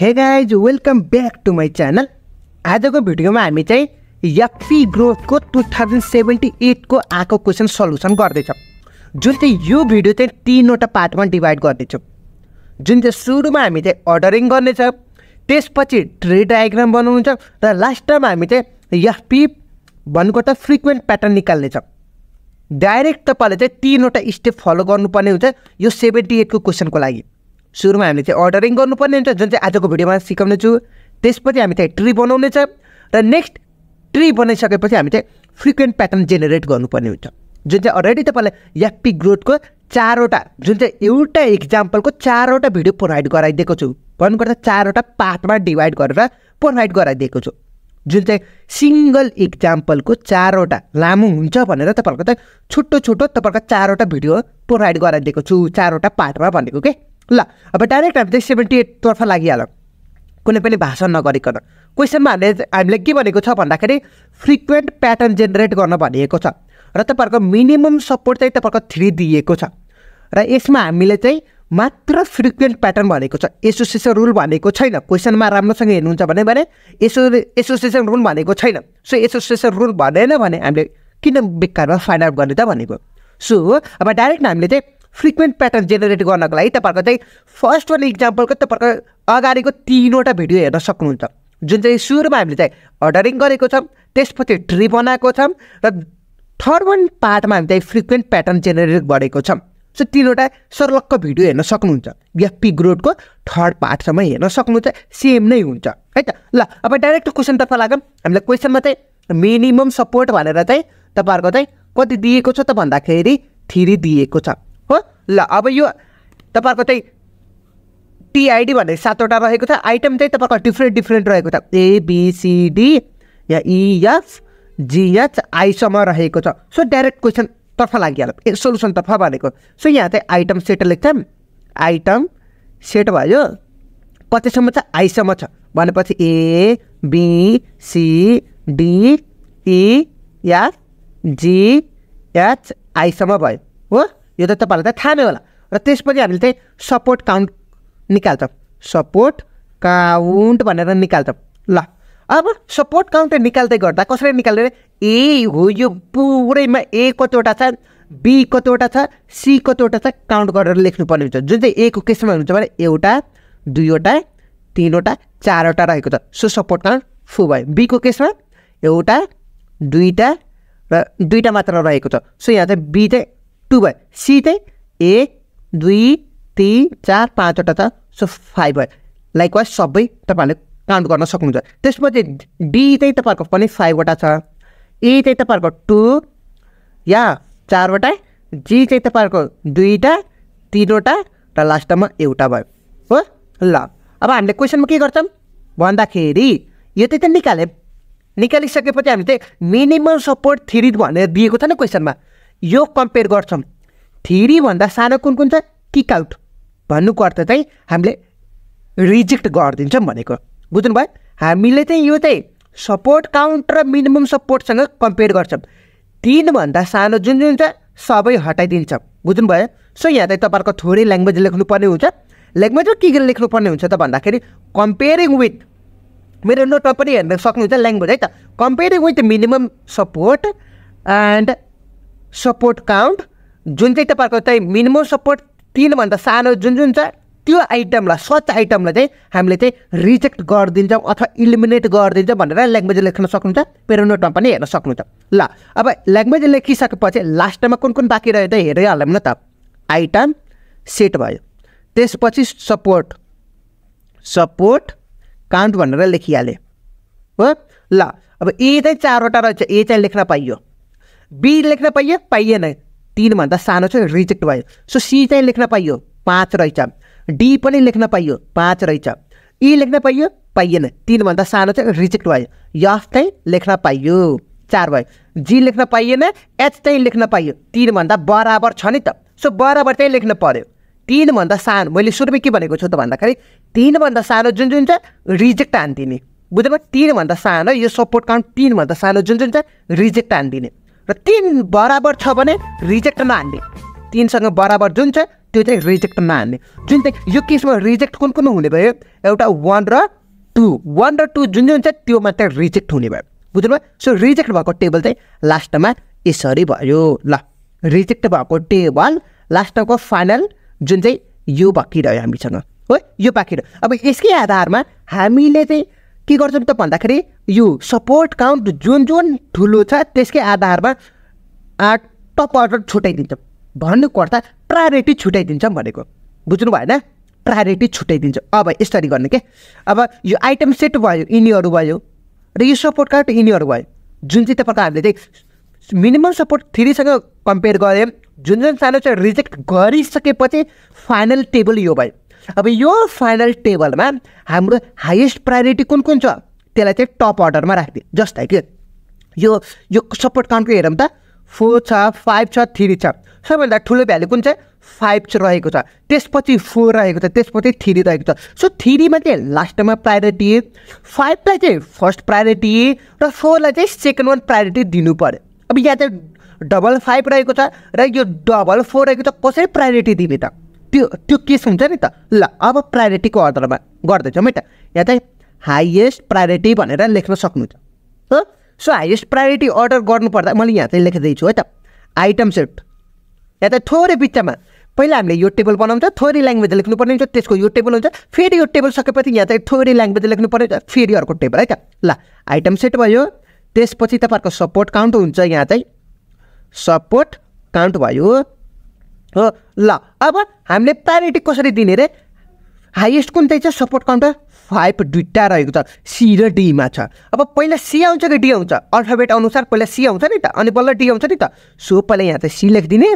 Hey guys welcome back to my channel आजको भिडियोमा हामी चाहिँ एफपी ग्रोथको टु थाउजन्ड सेभेन्टी एटको आएको क्वेसन सल्युसन गर्दैछौँ। जुन चाहिँ यो भिडियो चाहिँ तिनवटा पार्टमा डिभाइड गर्दैछौँ। जुन चाहिँ सुरुमा हामी चाहिँ अर्डरिङ गर्नेछ त्यसपछि ट्री डायग्राम बनाउनु छ र लास्टमा हामी चाहिँ एफपी भन्नुको त फ्रिक्वेन्ट प्याटर्न निकाल्नेछौँ। डाइरेक्ट तपाईँले चाहिँ तिनवटा स्टेप फलो गर्नुपर्ने हुन्छ यो सेभेन्टी एटको क्वेसनको लागि। सुरुमा हामीले चाहिँ अर्डरिङ गर्नुपर्ने हुन्छ जुन चाहिँ आजको भिडियोमा सिकाउने छु त्यसपछि हामी चाहिँ ट्री बनाउनेछ र नेक्स्ट ट्री बनाइसकेपछि हामी चाहिँ फ्रिक्वेन्ट प्याटर्न जेनेरेट गर्नुपर्ने हुन्छ। जुन चाहिँ अलरेडी तपाईँलाई याप्पी ग्रोथको चारवटा जुन चाहिँ एउटा इक्जाम्पलको चारवटा भिडियो प्रोभाइड गराइदिएको छु। भन्नुपर्दा चारवटा पार्टमा डिभाइड गरेर प्रोभाइड गराइदिएको छु। जुन चाहिँ सिङ्गल इक्जाम्पलको चारवटा लामो हुन्छ भनेर तपाईँहरूको चाहिँ छुट्टो छुट्टो तपाईँहरूको चारवटा भिडियो प्रोभाइड गराइदिएको छु चारवटा पार्टमा भनेको के? ल अब डाइरेक्ट हामी चाहिँ सेभेन्टी एटतर्फ लागिहालौँ। कुनै पनि भाषण नगरिकन। क्वेसनमा हामीले हामीले के भनेको छ भन्दाखेरि फ्रिक्वेन्ट प्याटर्न जेनेरेट गर्न भनिएको छ। र तपाईँहरूको मिनिमम सपोर्ट चाहिँ तपाईँहरूको थ्री दिएको छ। र यसमा हामीले चाहिँ मात्र फ्रिक्वेन्ट प्याटर्न भनेको छ। एसोसिएसन रुल भनेको छैन। क्वेसनमा राम्रोसँग हेर्नुहुन्छ भने भने एसो एसोसिएसन रुल भनेको छैन। सो एसोसिएसन रुल भनेन भने हामीले किन बेकारमा फाइन्ड आउट गर्ने त भनेको? सो अब डाइरेक्ट हामीले चाहिँ फ्रिक्वेन्ट प्याटर्न जेनेरेट गर्नको लागि तपाईँहरूको चाहिँ फर्स्ट वान इक्जाम्पलको तपाईँहरूको अगाडिको तिनवटा भिडियो हेर्न सक्नुहुन्छ। जुन चाहिँ सुरुमा हामीले चाहिँ अर्डरिङ गरेको छौँ त्यसपछि ट्री बनाएको छौँ र थर्ड वान पार्टमा हामी चाहिँ फ्रिक्वेन्ट प्याटर्न जेनेरेट गरेको छौँ। सो तिनवटा सर्लक्क भिडियो हेर्न सक्नुहुन्छ। एफपी ग्रोडको थर्ड पार्टसम्म हेर्न सक्नुहुन्छ। सेम नै हुन्छ। है त? ल अब डाइरेक्ट क्वेसनतर्फ लागौँ। हामीलाई क्वेसनमा चाहिँ मिनिमम सपोर्ट भनेर चाहिँ तपाईँहरूको चाहिँ कति दिएको छ त भन्दाखेरि थ्री दिएको छ। हो? ल अब यो तपाईँहरूको चाहिँ टिआइडी भन्ने सातवटा रहेको छ। आइटम चाहिँ तपाईँहरूको डिफ्रेन्ट डिफ्रेन्ट रहेको छ। एबिसिडी या इएफ जिएच आईसम्म रहेको छ। सो डाइरेक्ट क्वेसनतर्फ लागिहाल्यो सोल्युसनतर्फ भनेको। सो यहाँ चाहिँ आइटम सेट लेख्छौँ आइटम सेट भयो। कतिसम्म छ? आईसम्म छ। भनेपछि A B C D E F G H आईसम्म भयो। हो? यो त तपाईँहरूलाई थाहा नै होला। र त्यसपछि हामीले चाहिँ सपोर्ट काउन्ट निकाल्छौँ। सपोर्ट काउन्ट भनेर निकाल्छौँ। ल अब सपोर्ट काउन्ट निकाल्दै गर्दा कसरी निकाल्ने ए हो यो पुरैमा ए कतिवटा छ बी कतिवटा छ सी कतिवटा छ काउन्ट गरेर लेख्नुपर्ने हुन्छ। जुन चाहिँ ए को केसमा हुन्छ भने एउटा दुईवटा तिनवटा चारवटा रहेको छ। सो सपोर्ट काउन्ट फु भयो। बीको केसमा एउटा दुईवटा र दुईवटा मात्र रहेको छ। सो यहाँ चाहिँ बी चाहिँ टु भयो सी चाहिँ एक दुई तिन चार पाँचवटा छ सो फाइभ भयो लाइक वाइज सबै तपाईँहरूले काउन्ट गर्न सक्नुहुन्छ। त्यसपछि डी चाहिँ तपाईँहरूको पनि फाइभवटा छ। ए चाहिँ तपाईँहरूको टु या चारवटा जी चाहिँ तपाईँहरूको दुईवटा तिनवटा र लास्टमा एउटा भयो। हो? ल अब हामीले क्वेसनमा के गर्छौँ? भन्दाखेरि यो चाहिँ निकाल्यौँ निकालिसकेपछि हामी चाहिँ मिनिमम सपोर्ट थ्री भनेर दिएको छ नि क्वेसनमा। यो कम्पेयर गर्छौँ। थ्रीभन्दा सानो कुन कुन छ? किक आउट भन्नुको अर्थ चाहिँ हामीले रिजेक्ट गरिदिन्छौँ भनेको। बुझ्नुभयो हामीले चाहिँ यो चाहिँ सपोर्ट काउन्ट र मिनिमम सपोर्टसँग कम्पेयर गर्छौँ। तिनभन्दा सानो जुन जुन छ सबै हटाइदिन्छौँ। बुझ्नुभयो सो यहाँ चाहिँ तपाईँहरूको थोरै ल्याङ्ग्वेज लेख्नुपर्ने हुन्छ। ल्याङ्ग्वेजमा के लेख्नुपर्ने हुन्छ त भन्दाखेरि कम्पेयरिङ विथ मेरो नोटमा पनि हेर्न सक्नुहुन्छ ल्याङ्ग्वेज है त। Comparing with minimum support and support count जुन चाहिँ तपाईँहरूको चाहिँ मिनिमम सपोर्ट तिनभन्दा सानो जुन जुन छ त्यो आइटमलाई सच आइटमलाई चाहिँ हामीले चाहिँ रिजेक्ट गरिदिन्छौँ अथवा इलिमिनेट गरिदिन्छौँ भनेर ल्याङ्ग्वेज लेख्न सक्नुहुन्छ। मेरो नोटमा पनि हेर्न सक्नुहुन्छ। ल अब ल्याङ्ग्वेज लेखिसकेपछि लास्टमा कुन कुन बाँकी रह्यो त हेरिहालौँ न त। आइटम सेट भयो। त्यसपछि सपोर्ट सपोर्ट काउन्ट भनेर लेखिहालेँ। हो? ल अब ए चाहिँ चारवटा रहेछ ए चाहिँ लेख्न पाइयो। बी लेख्न पाइयो पाइएन। तिनभन्दा सानो चाहिँ रिजेक्ट भयो। सो सी चाहिँ लेख्न पाइयो पाँच रहेछ। डी पनि लेख्न पाइयो पाँच रहेछ। ई लेख्न पाइयो पाइएन। तिनभन्दा सानो चाहिँ रिजेक्ट भयो। यफ चाहिँ लेख्न पाइयो चार भयो। जी लेख्न पाइएन एच चाहिँ लेख्न पाइयो। तिनभन्दा बराबर छ नि त। सो बराबर चाहिँ लेख्न पऱ्यो तिनभन्दा सानो मैले सुरुमै के भनेको छु त भन्दाखेरि तिनभन्दा सानो जुन जुन छ रिजेक्ट हानिदिने। बुझ्नुभयो? तिनभन्दा सानो यो सपोर्ट काउन्ट तिनभन्दा सानो जुन जुन छ रिजेक्ट हानिदिने। र तिन बराबर छ भने रिजेक्ट नहान्ने तिनसँग बराबर जुन छ त्यो चाहिँ रिजेक्टमा हान्ने। जुन चाहिँ यो केसमा रिजेक्ट कुन कुन हुने भयो एउटा वान र टू वान र टू जुन जुन छ त्यो मात्रै रिजेक्ट हुने भयो। बुझ्नुभयो? सो रिजेक्ट भएको टेबल चाहिँ लास्टमा यसरी भयो। ल रिजेक्ट भएको टेबल लास्टको फाइनल जुन चाहिँ यो बाँकी रह्यो हामीसँग। हो? यो बाँकी रह्यो। अब यसकै आधारमा हामीले चाहिँ के गर्छौँ त भन्दाखेरि यो सपोर्ट काउन्ट जुन जुन ठुलो छ त्यसकै आधारमा टप अर्डर छुट्याइदिन्छौँ। भन्नुपर्दा प्रायोरिटी छुट्याइदिन्छौँ भनेको। बुझ्नु भएन? प्रायोरिटी छुट्याइदिन्छ। अब यसरी गर्ने के? अब यो आइटम सेट भयो यिनीहरू भयो र यो सपोर्ट कार्ड यिनीहरू भयो जुन चाहिँ तपाईँको हामीले चाहिँ मिनिमम सपोर्ट थ्रीसँग कम्पेयर गऱ्यौँ जुन जुन सानो चाहिँ रिजेक्ट गरिसकेपछि फाइनल टेबल यो भयो। अब यो फाइनल टेबलमा हाम्रो हाइएस्ट प्रायोरिटी कुन कुन छ? त्यसलाई चाहिँ टप अर्डरमा राखिदियो जस्तै कि यो यो सपोर्ट काउन्टको हेरौँ त फोर छ फाइभ छ थ्री छ। सबैभन्दा ठुलो भ्यालु कुन चाहिँ? फाइभ रहेको छ। त्यसपछि फोर रहेको छ त्यसपछि थ्री रहेको छ। सो थ्रीमा चाहिँ लास्टमा प्रायोरिटी फाइभलाई चाहिँ फर्स्ट प्रायोरिटी र फोरलाई चाहिँ सेकेन्ड वान प्रायोरिटी दिनु पऱ्यो अब यहाँ चाहिँ डबल फाइभ रहेको छ र यो डबल फोर रहेको छ कसरी प्रायोरिटी दिने त? त्यो त्यो केस हुन्छ नि त। ल अब प्रायोरिटीको अर्डरमा गर्दैछौँ है त यहाँ चाहिँ हाइएस्ट प्रायोरिटी भनेर लेख्न सक्नुहुन्छ। हो? सो हाइएस्ट प्रायोरिटी अर्डर गर्नुपर्दा मैले यहाँ चाहिँ लेखिदिन्छु है त। आइटम सेट यहाँ चाहिँ थोरै बिचमा। पहिला हामीले यो टेबल बनाउँछ थोरै ल्याङ्ग्वेज लेख्नुपर्ने हुन्छ त्यसको यो टेबल हुन्छ फेरि यो टेबल सकेपछि यहाँ चाहिँ थोरै ल्याङ्ग्वेज लेख्नु पर्ने हुन्छ फेरि अर्को टेबल है त। ल आइटम सेट भयो त्यसपछि तपाईँहरूको सपोर्ट काउन्ट हुन्छ यहाँ चाहिँ। सपोर्ट काउन्ट भयो। हो ल अब हामीले प्रायोरिटी कसरी दिने रे? हाइएस्ट कुन चाहिँ छ? सपोर्ट काउन्टर फाइभ दुइटा रहेको छ। सी र डीमा छ। अब पहिला सी आउँछ कि डी आउँछ? अल्फाबेट अनुसार पहिला सी आउँछ नि त अनि बल्ल डी आउँछ नि त। सो पहिला यहाँ चाहिँ सी लेखिदिने।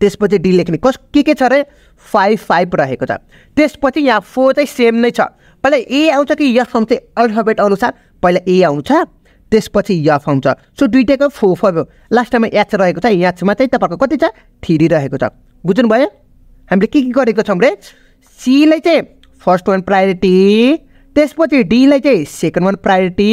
त्यसपछि डी लेख्ने। कस के के छ अरे फाइभ फाइभ रहेको छ। त्यसपछि यहाँ फोर चाहिँ सेम नै छ। पहिला ए आउँछ कि यफ आउँछ? अल्फाबेट अनुसार। पहिला ए आउँछ। त्यसपछि यफ आउँछ। सो दुइटाको फोर फोर लास्टमा एच रहेको छ एचमा चाहिँ तपाईँको कति छ? थ्री रहेको छ। बुझ्नुभयो? हामीले के के गरेको छौँ रे? सीलाई चाहिँ फर्स्ट वान प्रायोरिटी त्यसपछि डीलाई चाहिँ सेकेन्ड वान प्रायोरिटी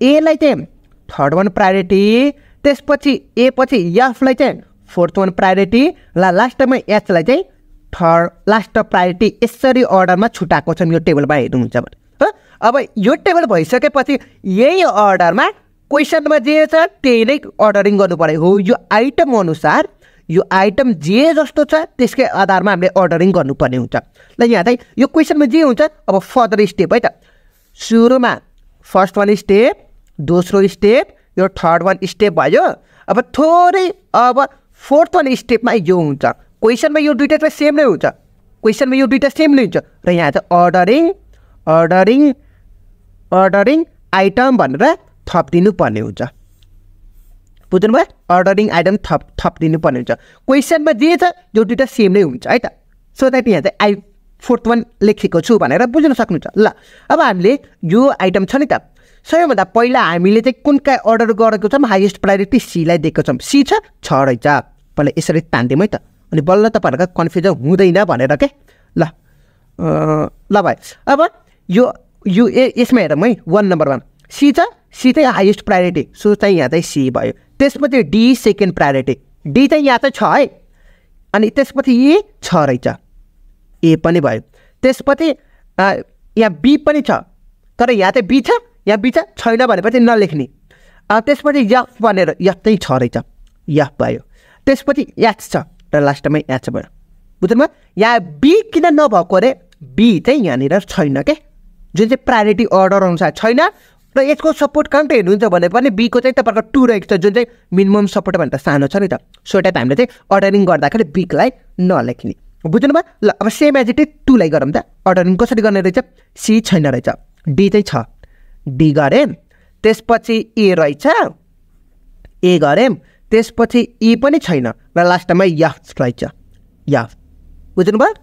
एलाई चाहिँ थर्ड वान प्रायोरिटी त्यसपछि ए पछि एफलाई चाहिँ फोर्थ वान प्रायोरिटी ल लास्टमा एचलाई चाहिँ थर्ड लास्ट प्रायोरिटी यसरी अर्डरमा छुट्याएको छन् यो टेबलमा हेर्नुहुन्छ भने। अब यो टेबल भइसकेपछि यही अर्डरमा क्वेसनमा जे छ त्यही नै अर्डरिङ गर्नु पऱ्यो। हो यो आइटम अनुसार यो आइटम जे जस्तो छ त्यसकै आधारमा हामीले अर्डरिङ गर्नुपर्ने हुन्छ। ल यहाँ चाहिँ यो क्वेसनमा जे हुन्छ अब फर्दर स्टेप है त। सुरुमा फर्स्ट वान स्टेप दोस्रो स्टेप यो थर्ड वान स्टेप भयो। अब थोरै अब फोर्थ वान स्टेपमा यो हुन्छ। क्वेसनमा यो दुइटा चाहिँ सेम नै हुन्छ। क्वेसनमा यो दुइटा सेम नै हुन्छ। र यहाँ चाहिँ अर्डरिङ अर्डरिङ अर्डरिङ आइटम भनेर थपिदिनु पर्ने हुन्छ। बुझ्नुभयो? अर्डरिङ आइटम थप थपिदिनु पर्ने हुन्छ। क्वेसनमा जे छ यो दुइटा सेम नै हुन्छ है त? सो द्याट यहाँ चाहिँ आई फोर्थ वान लेखेको छु भनेर बुझ्न सक्नुहुन्छ। ल अब हामीले यो आइटम छ नि त। सबैभन्दा पहिला हामीले चाहिँ कुन का अर्डर गरेको छौँ? हाइएस्ट प्रायोरिटी सीलाई दिएको छौँ। सी छ छ रहेछ। पहिला यसरी तान्दिउँ है त। अनि बल्ल तपाईँहरूको कन्फ्युजन हुँदैन भनेर के? ल ल भाइ। अब यो यो ए यसमा हेरौँ है वान नम्बर वान सी छ सी चाहिँ हाइएस्ट प्रायोरिटी सो चाहिँ यहाँ चाहिँ सी भयो. त्यसपछि डी सेकेन्ड प्रायोरिटी डी चाहिँ यहाँ चाहिँ छ है। अनि त्यसपछि ए छ रहेछ। ए पनि भयो। त्यसपछि यहाँ बी पनि छ। तर यहाँ चाहिँ बी छ यहाँ बी छैन भनेपछि नलेख्ने। त्यसपछि यफ भनेर यफ चाहिँ छ रहेछ। यफ भयो। त्यसपछि एच छ र लास्टमै एच भयो। बुझ्नुभयो? यहाँ बी किन नभएको अरे? बी चाहिँ यहाँनिर छैन के? जुन चाहिँ प्रायोरिटी अर्डर अनुसार छैन र यसको सपोर्ट काउन्ट हेर्नुहुन्छ भने पनि बीको चाहिँ तपाईँको टू रहेको छ जुन चाहिँ मिनिमम सपोर्ट भन्दा सानो छ नि त सो टाइप हामीले चाहिँ अर्डरिङ गर्दाखेरि बिकलाई नलेख्ने। बुझ्नुभयो ल अब सेम एज इट इज टूलाई गरौँ त। अर्डरिङ कसरी गर्ने रहेछ? सी छैन रहेछ। डी चाहिँ छ। डी गऱ्यौँ त्यसपछि ए रहेछ। ए गऱ्यौँ त्यसपछि ई पनि छैन र लास्टमा यफ रहेछ। यफ बुझ्नुभयो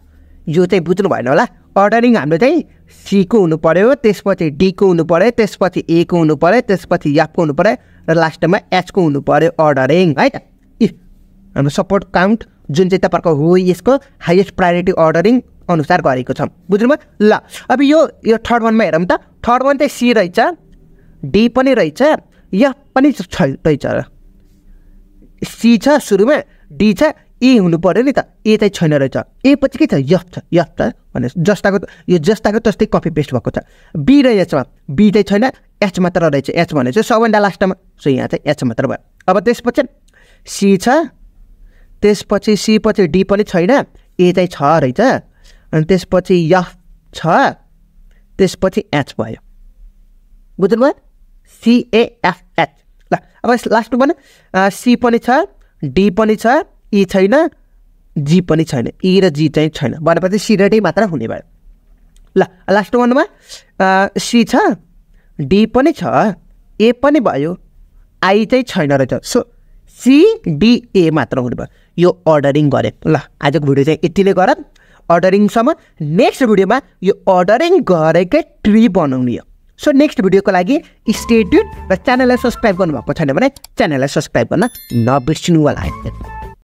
यो चाहिँ बुझ्नु भएन होला। अर्डरिङ हाम्रो चाहिँ सीको हुनु पऱ्यो त्यसपछि डीको हुनु पऱ्यो त्यसपछि एको हुनु पऱ्यो त्यसपछि एफको हुनु पऱ्यो र लास्टमा एचको हुनु पऱ्यो अर्डरिङ है त? इ हाम्रो सपोर्ट काउन्ट जुन चाहिँ तपाईँहरूको हो यसको हाइएस्ट प्रायोरिटी अर्डरिङ अनुसार गरेको छौँ। बुझ्नुभयो? ल अब यो यो थर्ड वानमा हेरौँ त। थर्ड वान चाहिँ सी रहेछ डी पनि रहेछ एफ पनि छ रहेछ। सी छ सुरुमा डी छ ए हुनु पऱ्यो नि त। ए चाहिँ छैन रहेछ। ए पछि के छ। यफ छ। यफ छ। भने जस्ताको यो जस्ताको तस्तै कपी पेस्ट भएको छ। बी र एचमा बी चाहिँ छैन। एच मात्र रहेछ। एच भने चाहिँ सबभन्दा लास्टमा। सो यहाँ चाहिँ एच मात्र भयो। अब त्यसपछि सी छ। त्यसपछि सी पछि डी पनि छैन। ए चाहिँ छ रहेछ। अनि त्यसपछि यफ छ। त्यसपछि एच भयो। बुझ्नुभयो? सिएएफएच ल अब लास्टमा भने। सी पनि छ। डी पनि छ। ई छैन जी पनि छैन ई र जी चाहिँ छैन। भनेपछि सी र डी मात्र हुने भयो। ल लास्ट वानमा सी छ डी पनि छ ए पनि भयो आई चाहिँ छैन रहेछ। सो सिडिए मात्र हुने भयो। यो अर्डरिङ गरेँ। ल आजको भिडियो चाहिँ यति नै गर अर्डरिङसम्म नेक्स्ट भिडियोमा यो अर्डरिङ गरेकै ट्री बनाउने हो। सो नेक्स्ट भिडियोको लागि स्टेट्युट र च्यानललाई सब्सक्राइब गर्नुभएको छैन भने च्यानललाई सब्सक्राइब गर्न नबिर्सिनु होला।